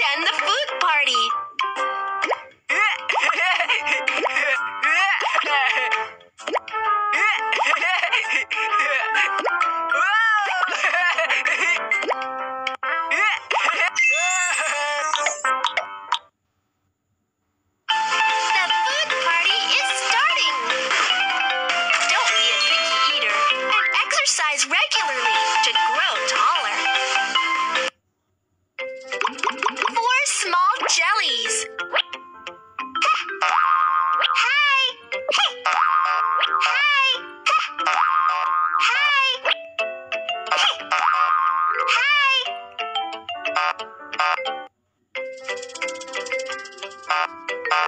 and the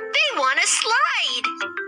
They want a slide!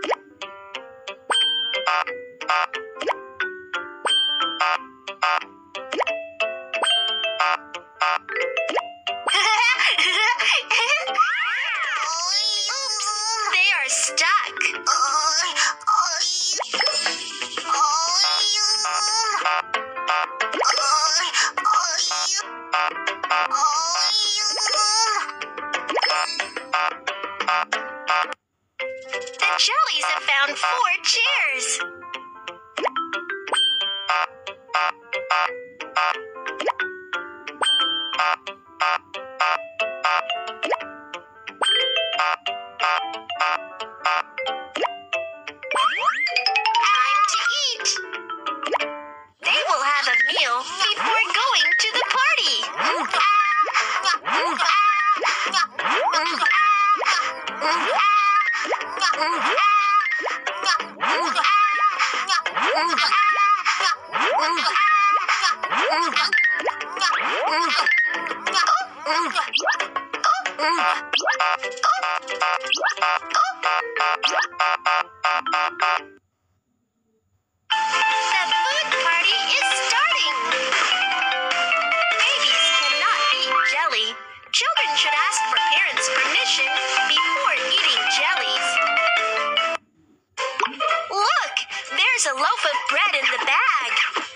There's a loaf of bread in the bag.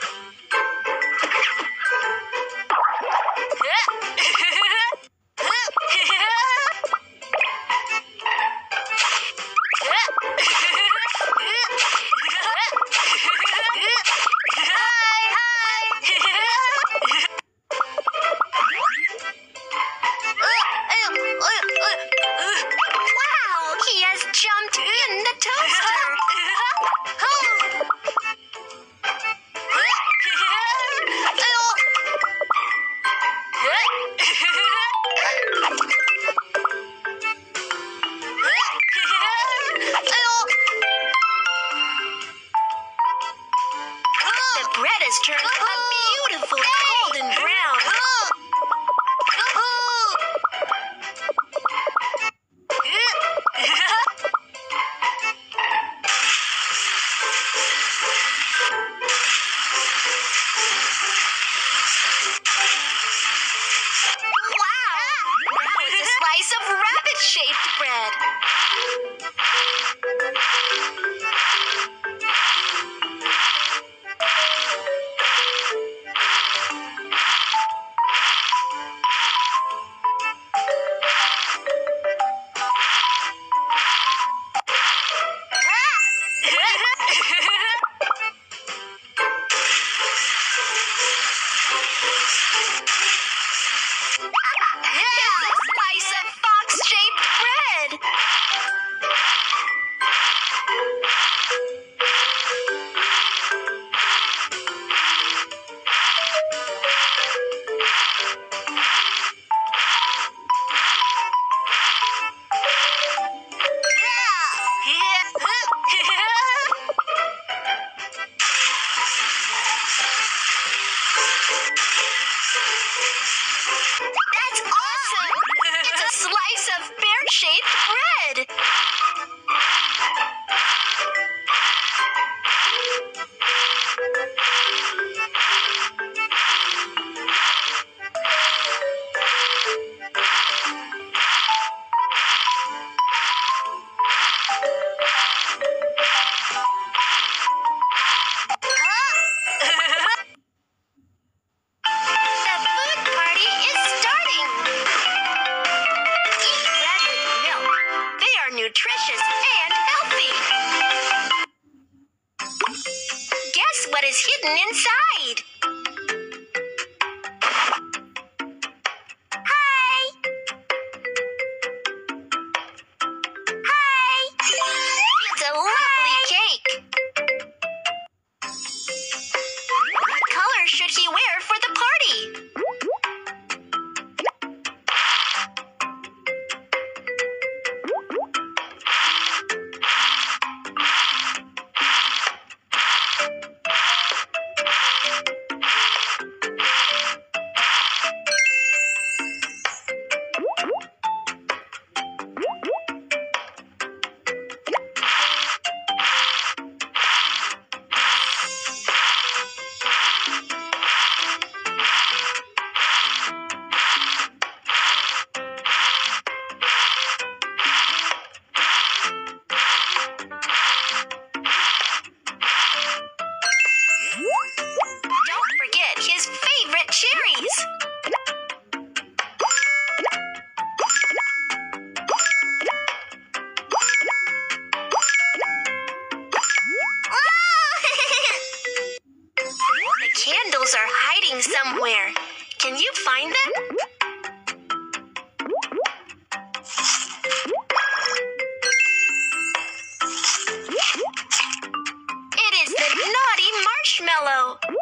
Marshmallow.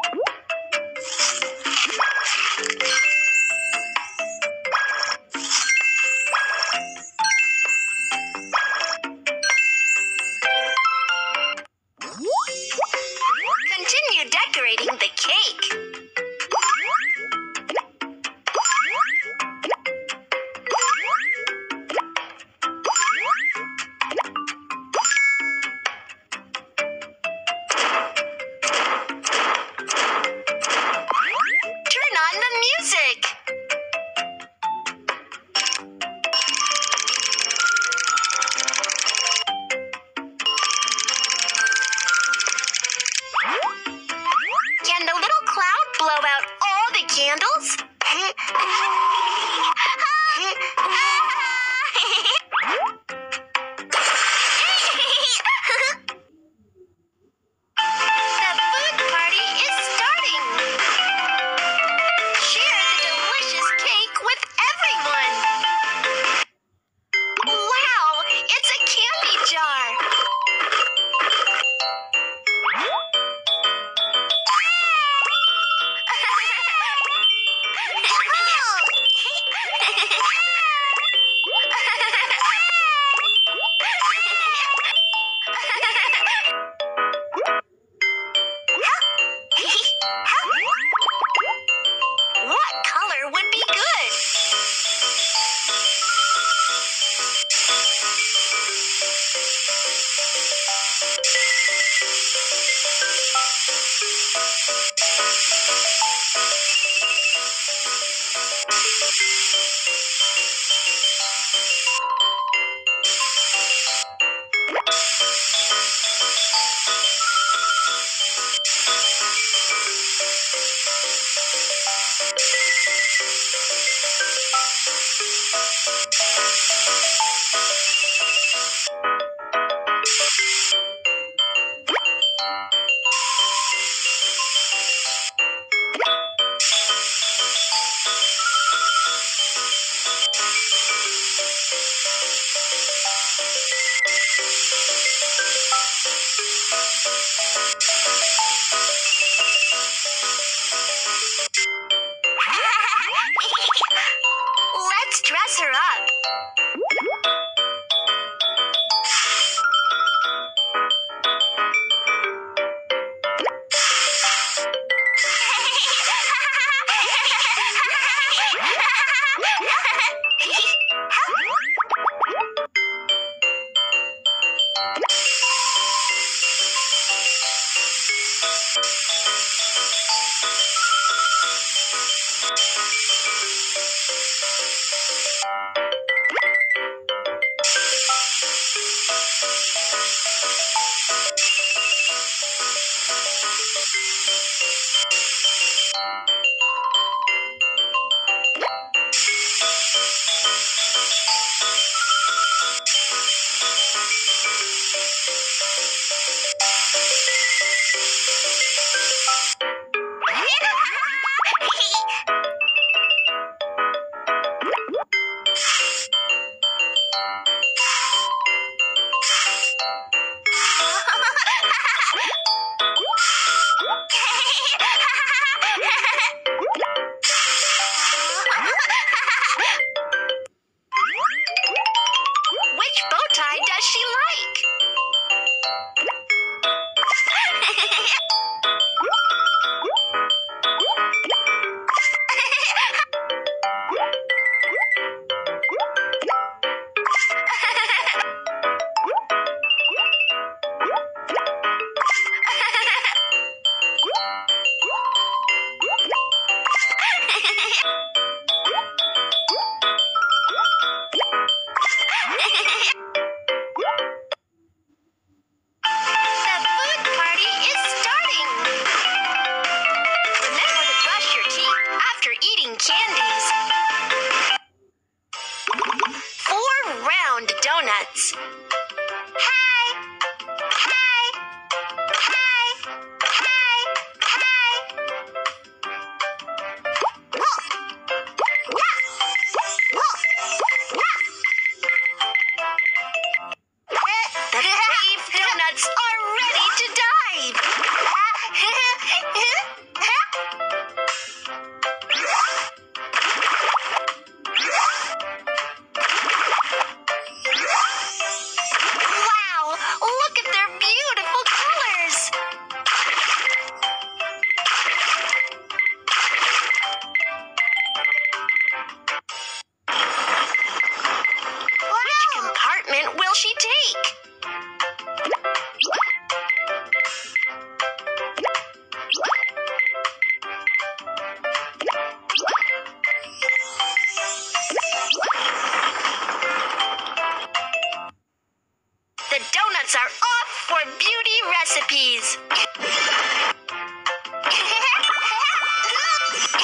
blowout.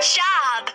job!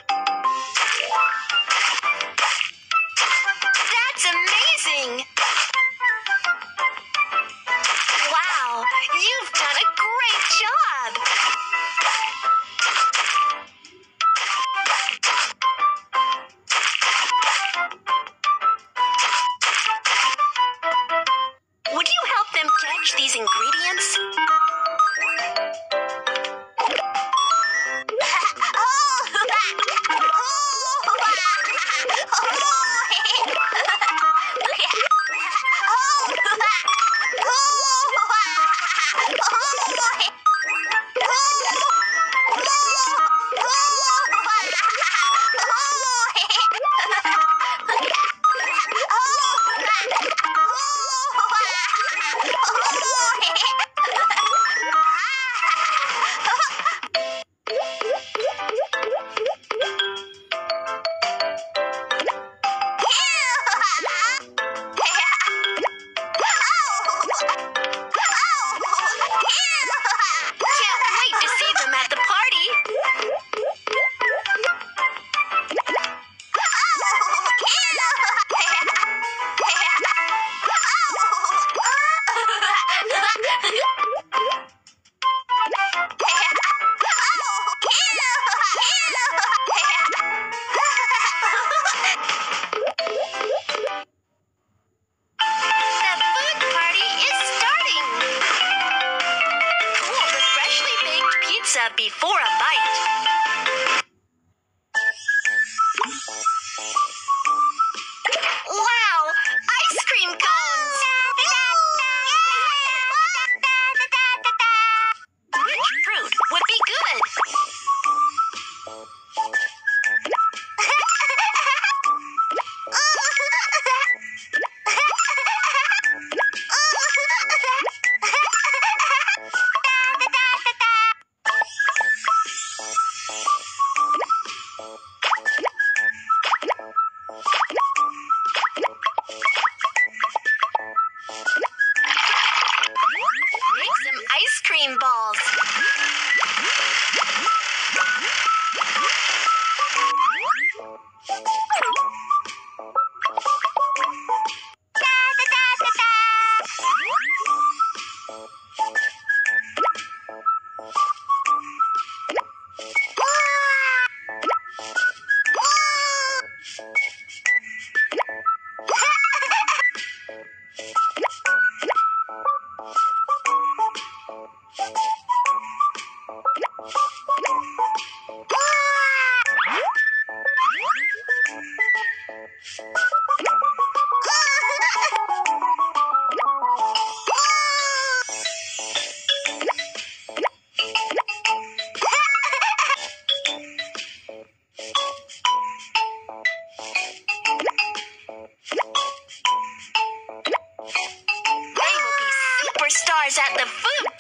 Pizza before a bite. At the food